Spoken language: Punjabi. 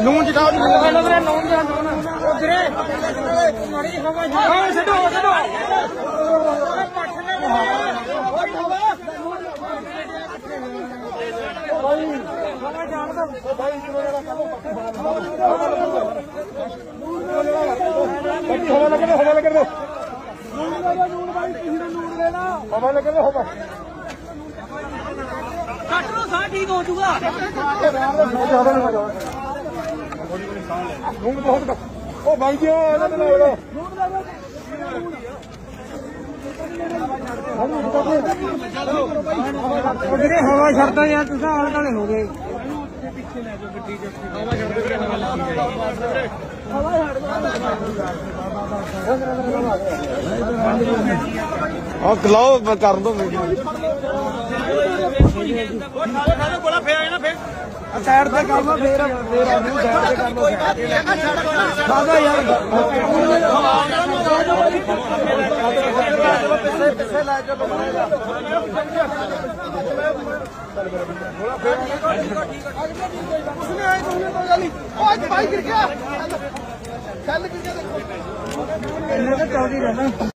ਨੂਨ ਜਟਾਓ ਜੀ ਵੀਰੇ ਨੂਨ ਦਾ ਨੂਨ ਵੀਰੇ ਮਾੜੀ ਹਵਾ ਹਾਂ, ਛੱਡੋ ਛੱਡੋ। ਹਵਾ ਲੱਗੇ ਹਵਾ ਲੱਗੇ ਹਵਾ ਲੱਗੇ ਹਵਾ ਕੱਟ ਲੋ ਸਾਹ ਠੀਕ ਹੋ ਜਾਊਗਾ ਨੂਨ ਬਹੁਤ ਉਹ ਬਾਈ ਜੀ ਇਹਨਾਂ ਦੇ ਨਾਲ ਉਹ ਵੀਰੇ ਹਵਾ ਛੱਡਦਾ ਯਾਰ, ਤੁਸੀਂ ਆਲੇ ਦੁਆਲੇ ਹੋ ਗਏ। ਆ ਕਲਾਓ ਮੈਂ ਕਰ ਦੋ ਮੈਂ ਗੋਲਾ ਫੇਰ ਆਇਆ ਨਾ ਫੇਰ ਸਾਈਡ ਤੇ ਕਰ ਲਓ ਫੇਰ ਫੇਰ ਆਨੂੰ ਸਾਈਡ ਤੇ ਕਰ ਲਓ ਦਾਦਾ ਯਾਰ ਪਿੱਛੇ ਲੈ ਚੱਲੋ ਉਸਨੇ ਆਏ ਤੋਂ ਕੋਈ ਗੱਲ ਨਹੀਂ ਉਹ ਅੱਜ ਬਾਈ ਗਿਰ ਗਿਆ ਚੱਲ ਗਿਰ ਗਿਆ ਦੇਖੋ ਇਹਨੇ ਤਾਂ ਚੌਧੀ ਰਹਿਣਾ